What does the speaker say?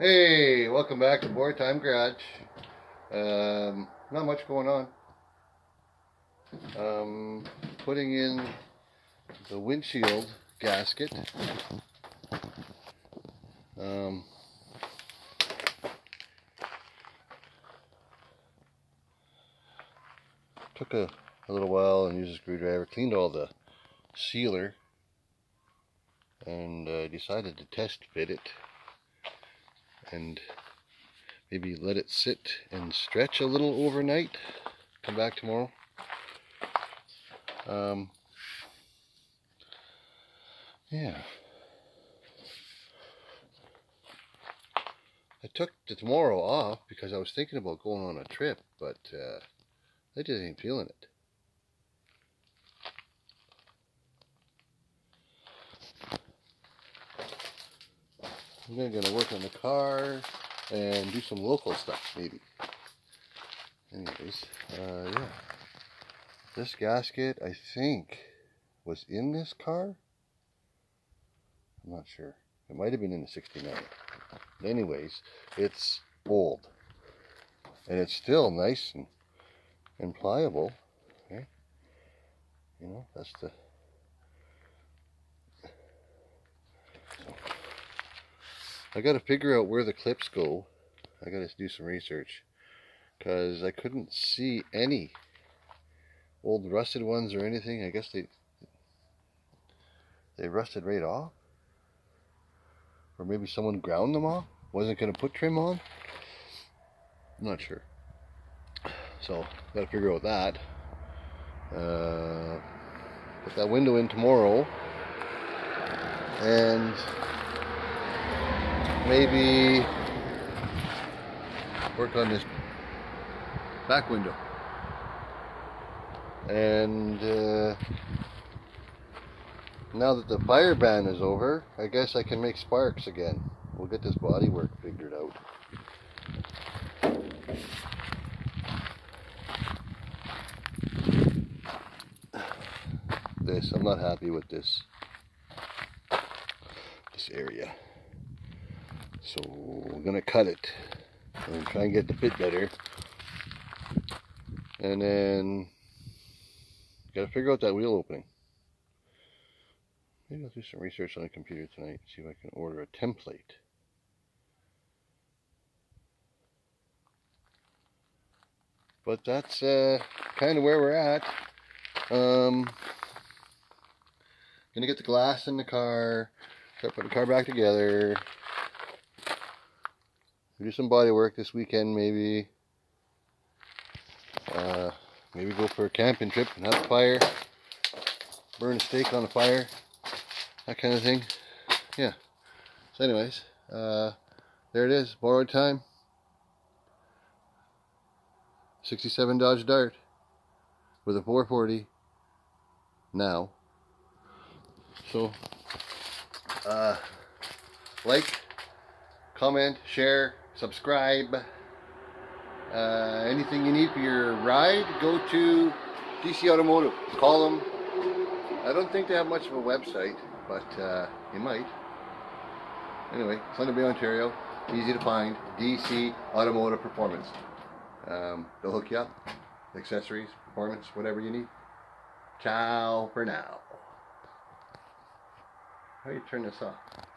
Hey, welcome back to Borrowed Time Garage. Um, not much going on. Um, putting in the windshield gasket. Um, took a, a little while and used a screwdriver, cleaned all the sealer, and uh, decided to test fit it and maybe let it sit and stretch a little overnight. Come back tomorrow. Um, yeah. I took the tomorrow off because I was thinking about going on a trip, but uh, I just ain't feeling it. I'm gonna work on the car and do some local stuff, maybe. Anyways, uh, yeah. This gasket, I think, was in this car. I'm not sure. It might have been in the 69. Anyways, it's old. And it's still nice and, and pliable. Okay? You know, that's the I got to figure out where the clips go. I got to do some research because I couldn't see any old rusted ones or anything. I guess they they rusted right off, or maybe someone ground them off. Wasn't gonna put trim on. I'm not sure. So got to figure out that. Uh, put that window in tomorrow, and maybe work on this back window. And uh, now that the fire ban is over, I guess I can make sparks again. We'll get this body work figured out. This, I'm not happy with this, this area. So we're gonna cut it and try and get the fit better. And then gotta figure out that wheel opening. Maybe I'll do some research on the computer tonight, and see if I can order a template. But that's uh, kind of where we're at. Um, gonna get the glass in the car, start putting the car back together, do some body work this weekend maybe. Uh, maybe go for a camping trip and have a fire. Burn a steak on a fire. That kind of thing. Yeah. So anyways, uh, there it is. Borrowed time. 67 Dodge Dart with a 440 now. So, uh, like, comment, share, subscribe. Uh, anything you need for your ride, go to DC Automotive. Call them. I don't think they have much of a website, but uh, you might. Anyway, Thunder Bay, Ontario. Easy to find. DC Automotive Performance. Um, they'll hook you up. Accessories, performance, whatever you need. Ciao for now. How do you turn this off?